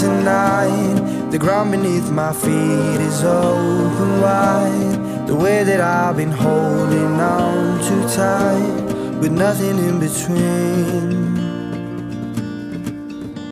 tonight. The ground beneath my feet is open wide. The way that I've been holding on too tight, with nothing in between.